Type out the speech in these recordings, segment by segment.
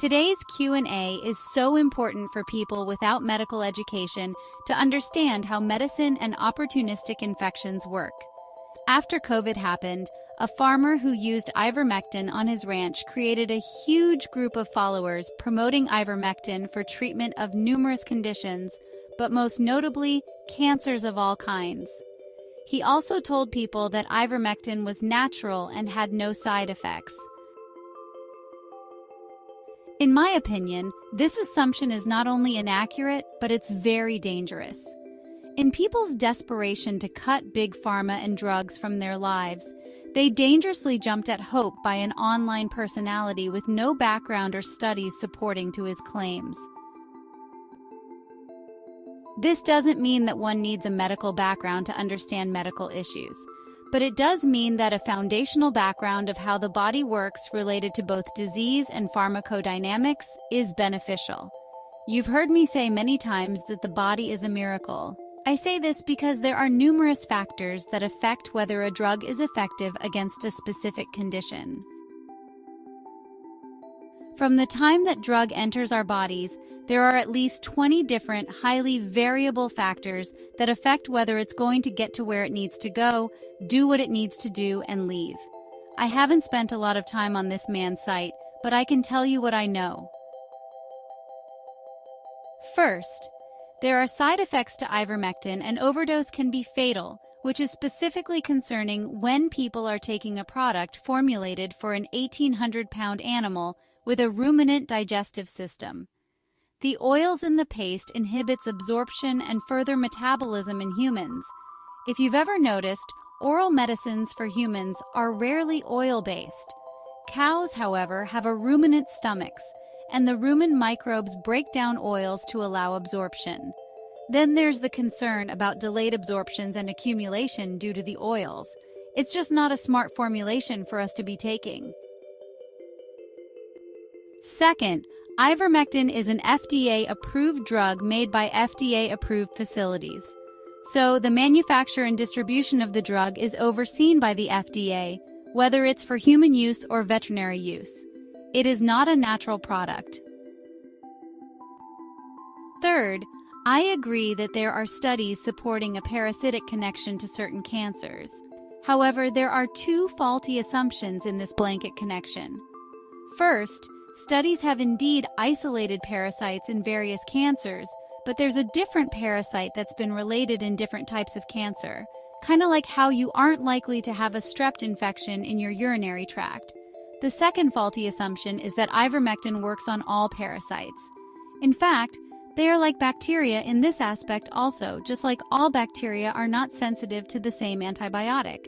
Today's Q&A is so important for people without medical education to understand how medicine and opportunistic infections work. After COVID happened, a farmer who used ivermectin on his ranch created a huge group of followers promoting ivermectin for treatment of numerous conditions, but most notably, cancers of all kinds. He also told people that ivermectin was natural and had no side effects. In my opinion, this assumption is not only inaccurate, but it's very dangerous. In people's desperation to cut big pharma and drugs from their lives, they dangerously jumped at hope by an online personality with no background or studies supporting to his claims. This doesn't mean that one needs a medical background to understand medical issues. But it does mean that a foundational background of how the body works related to both disease and pharmacodynamics is beneficial. You've heard me say many times that the body is a miracle. I say this because there are numerous factors that affect whether a drug is effective against a specific condition. From the time that drug enters our bodies, there are at least 20 different, highly variable factors that affect whether it's going to get to where it needs to go, do what it needs to do, and leave. I haven't spent a lot of time on this man's site, but I can tell you what I know. First, there are side effects to ivermectin, and overdose can be fatal, which is specifically concerning when people are taking a product formulated for an 1,800 pound animal with a ruminant digestive system. The oils in the paste inhibits absorption and further metabolism in humans. If you've ever noticed, oral medicines for humans are rarely oil-based. Cows, however, have a ruminant stomachs, and the rumen microbes break down oils to allow absorption. Then there's the concern about delayed absorptions and accumulation due to the oils. It's just not a smart formulation for us to be taking. Second, ivermectin is an FDA-approved drug made by FDA-approved facilities. So the manufacture and distribution of the drug is overseen by the FDA, whether it's for human use or veterinary use. It is not a natural product. Third, I agree that there are studies supporting a parasitic connection to certain cancers. However, there are two faulty assumptions in this blanket connection. First, Studies have indeed isolated parasites in various cancers, but there's a different parasite that's been related in different types of cancer, kind of like how you aren't likely to have a strep infection in your urinary tract. The second faulty assumption is that ivermectin works on all parasites. In fact, they are like bacteria in this aspect also, just like all bacteria are not sensitive to the same antibiotic.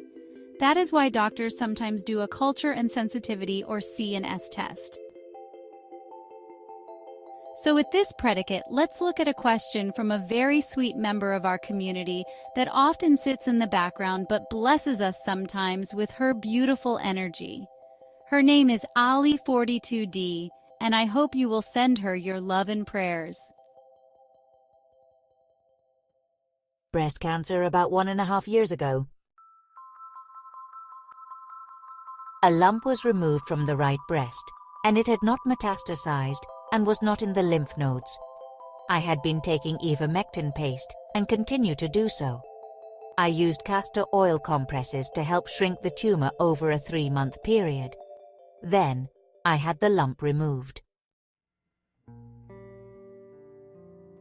That is why doctors sometimes do a culture and sensitivity or C and S test. So, with this predicate, let's look at a question from a very sweet member of our community that often sits in the background but blesses us sometimes with her beautiful energy. Her name is Ali42D, and I hope you will send her your love and prayers. Breast cancer about one and a half years ago. A lump was removed from the right breast, and it had not metastasized and was not in the lymph nodes. I had been taking ivermectin paste and continue to do so. I used castor oil compresses to help shrink the tumor over a three-month period. Then, I had the lump removed.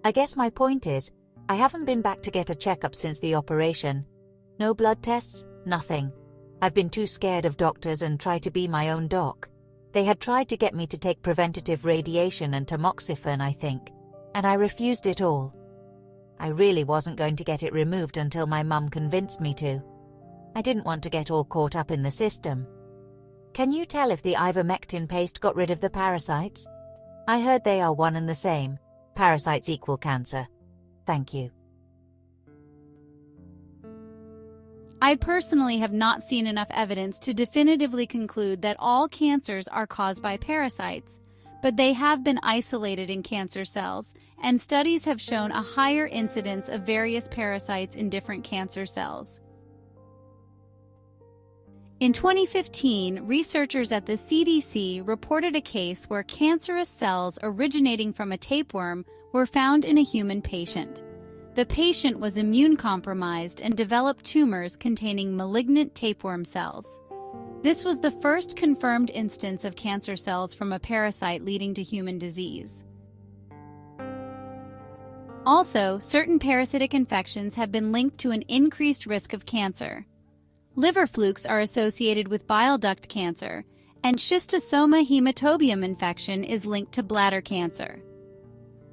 I guess my point is, I haven't been back to get a checkup since the operation. No blood tests, nothing. I've been too scared of doctors and try to be my own doc. They had tried to get me to take preventative radiation and tamoxifen, I think, and I refused it all. I really wasn't going to get it removed until my mum convinced me to. I didn't want to get all caught up in the system. Can you tell if the ivermectin paste got rid of the parasites? I heard they are one and the same. Parasites equal cancer. Thank you. I personally have not seen enough evidence to definitively conclude that all cancers are caused by parasites, but they have been isolated in cancer cells, and studies have shown a higher incidence of various parasites in different cancer cells. In 2015, researchers at the CDC reported a case where cancerous cells originating from a tapeworm were found in a human patient. The patient was immune compromised and developed tumors containing malignant tapeworm cells. This was the first confirmed instance of cancer cells from a parasite leading to human disease. Also, certain parasitic infections have been linked to an increased risk of cancer. Liver flukes are associated with bile duct cancer, and schistosoma hematobium infection is linked to bladder cancer.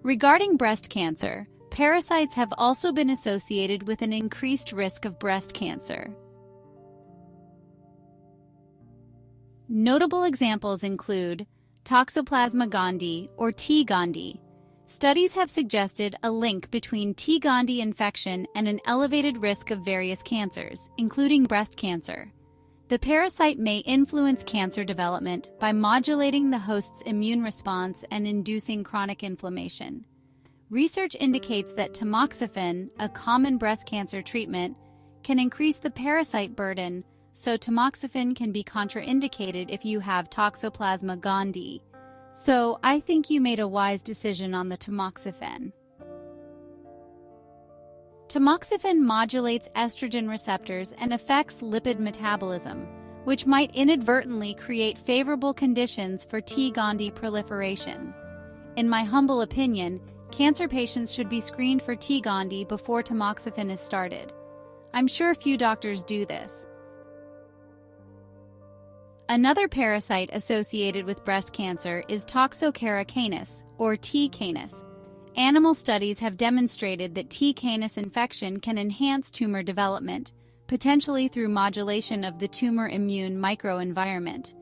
Regarding breast cancer, parasites have also been associated with an increased risk of breast cancer. Notable examples include Toxoplasma gondii or T. gondii, Studies have suggested a link between T. gondii infection and an elevated risk of various cancers, including breast cancer. The parasite may influence cancer development by modulating the host's immune response and inducing chronic inflammation. Research indicates that tamoxifen, a common breast cancer treatment, can increase the parasite burden, so tamoxifen can be contraindicated if you have Toxoplasma gondii, so I think you made a wise decision on the tamoxifen. Tamoxifen modulates estrogen receptors and affects lipid metabolism, which might inadvertently create favorable conditions for T. gondii proliferation. In my humble opinion, cancer patients should be screened for T. gondii before tamoxifen is started. I'm sure few doctors do this, Another parasite associated with breast cancer is Toxocara canis, or T. canis. Animal studies have demonstrated that T. canis infection can enhance tumor development, potentially through modulation of the tumor immune microenvironment.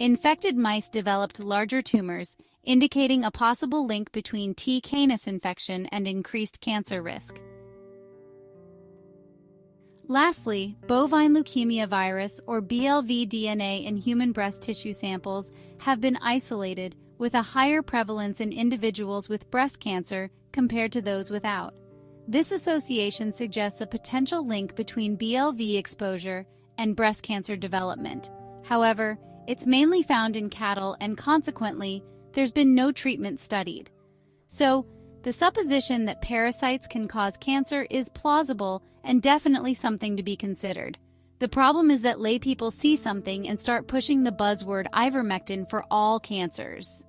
Infected mice developed larger tumors, indicating a possible link between T. canis infection and increased cancer risk. Lastly, bovine leukemia virus or BLV DNA in human breast tissue samples have been isolated with a higher prevalence in individuals with breast cancer compared to those without. This association suggests a potential link between BLV exposure and breast cancer development. However, it's mainly found in cattle and consequently, there's been no treatment studied. So, the supposition that parasites can cause cancer is plausible and definitely something to be considered. The problem is that laypeople see something and start pushing the buzzword ivermectin for all cancers.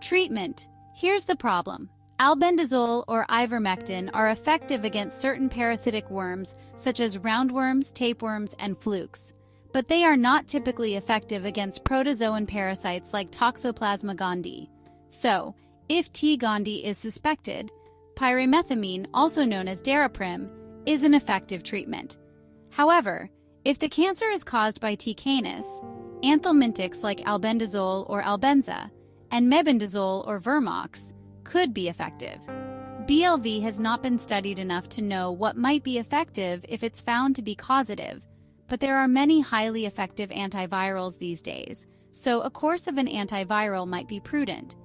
Treatment. Here's the problem. Albendazole or ivermectin are effective against certain parasitic worms such as roundworms, tapeworms, and flukes but they are not typically effective against protozoan parasites like Toxoplasma gondii. So, if T. gondii is suspected, pyrimethamine, also known as Daraprim, is an effective treatment. However, if the cancer is caused by T. canis, anthelmintics like albendazole or albenza and mebendazole or Vermox could be effective. BLV has not been studied enough to know what might be effective if it's found to be causative, but there are many highly effective antivirals these days, so a course of an antiviral might be prudent.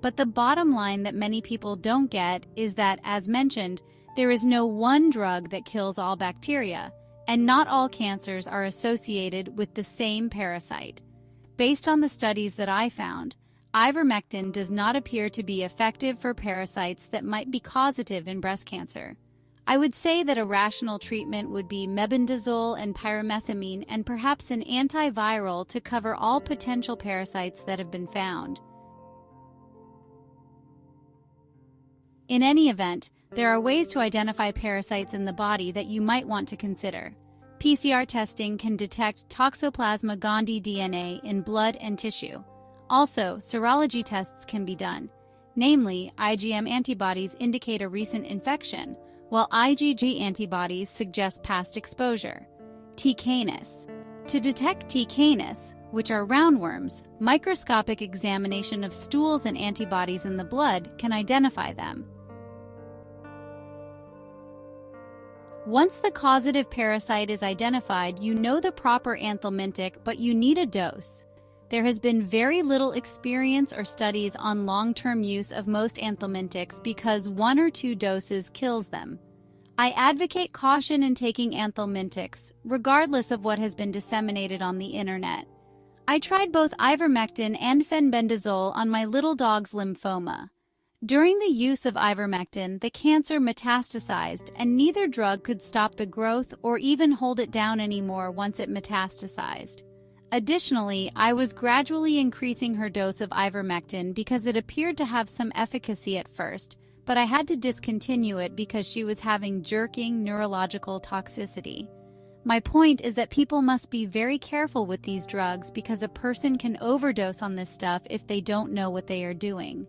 But the bottom line that many people don't get is that, as mentioned, there is no one drug that kills all bacteria, and not all cancers are associated with the same parasite. Based on the studies that I found, ivermectin does not appear to be effective for parasites that might be causative in breast cancer. I would say that a rational treatment would be mebendazole and pyrimethamine and perhaps an antiviral to cover all potential parasites that have been found. In any event, there are ways to identify parasites in the body that you might want to consider. PCR testing can detect Toxoplasma gondii DNA in blood and tissue. Also, serology tests can be done. Namely, IgM antibodies indicate a recent infection, while IgG antibodies suggest past exposure. T. canis. To detect T. canis, which are roundworms, microscopic examination of stools and antibodies in the blood can identify them. Once the causative parasite is identified, you know the proper anthelmintic, but you need a dose. There has been very little experience or studies on long term use of most anthelmintics because one or two doses kills them. I advocate caution in taking anthelmintics, regardless of what has been disseminated on the internet. I tried both ivermectin and fenbendazole on my little dog's lymphoma. During the use of ivermectin, the cancer metastasized, and neither drug could stop the growth or even hold it down anymore once it metastasized. Additionally, I was gradually increasing her dose of ivermectin because it appeared to have some efficacy at first, but I had to discontinue it because she was having jerking neurological toxicity. My point is that people must be very careful with these drugs because a person can overdose on this stuff if they don't know what they are doing.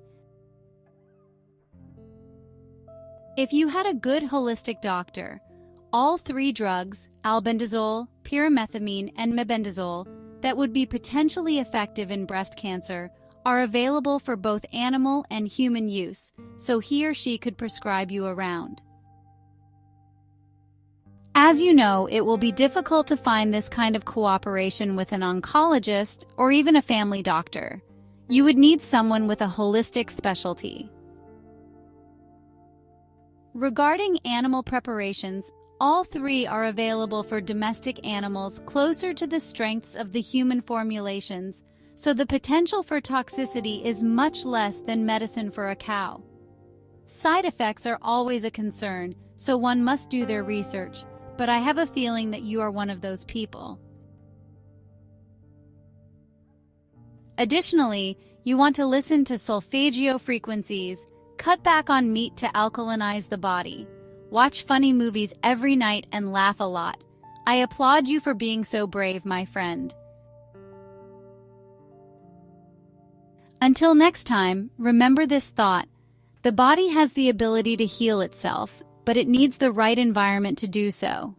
If you had a good holistic doctor, all three drugs, albendazole, pyrimethamine, and mebendazole, that would be potentially effective in breast cancer are available for both animal and human use, so he or she could prescribe you around. As you know, it will be difficult to find this kind of cooperation with an oncologist or even a family doctor. You would need someone with a holistic specialty. Regarding animal preparations, all three are available for domestic animals closer to the strengths of the human formulations, so the potential for toxicity is much less than medicine for a cow. Side effects are always a concern, so one must do their research, but I have a feeling that you are one of those people. Additionally, you want to listen to solfeggio frequencies Cut back on meat to alkalinize the body. Watch funny movies every night and laugh a lot. I applaud you for being so brave, my friend. Until next time, remember this thought. The body has the ability to heal itself, but it needs the right environment to do so.